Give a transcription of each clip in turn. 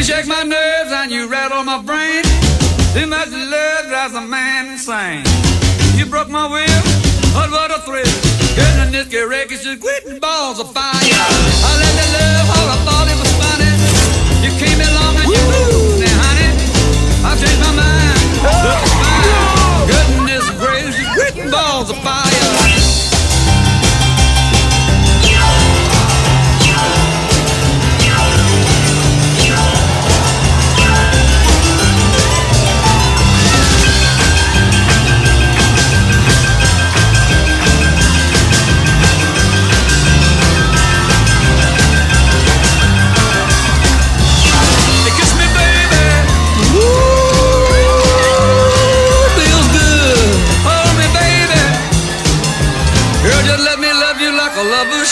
You shake my nerves and you rattle my brain. Too much love drives a man insane. You broke my will, but what a thrill. This get wreck is just quitting balls of fire. I let the love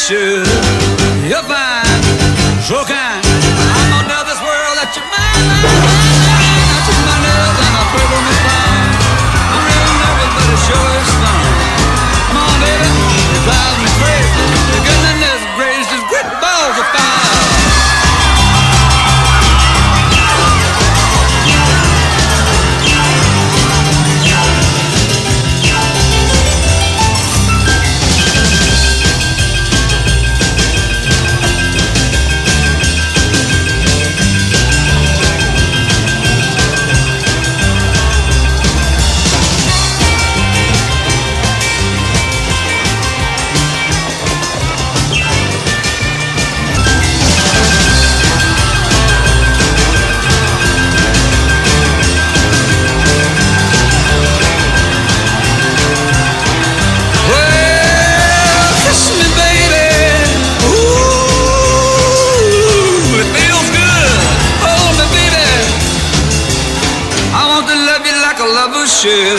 should. You're fine, so want to love you like a lover should.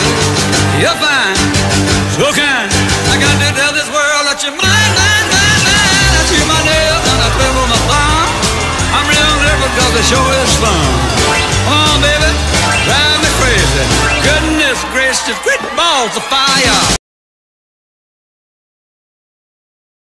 You're fine, so kind. I got to tell this world that you're mine, mine, mine, mine. I chew my nails and I twiddle my thumb. I'm real nervous 'cause the show is fun. On, baby, drive me crazy. Goodness gracious, quit balls of fire.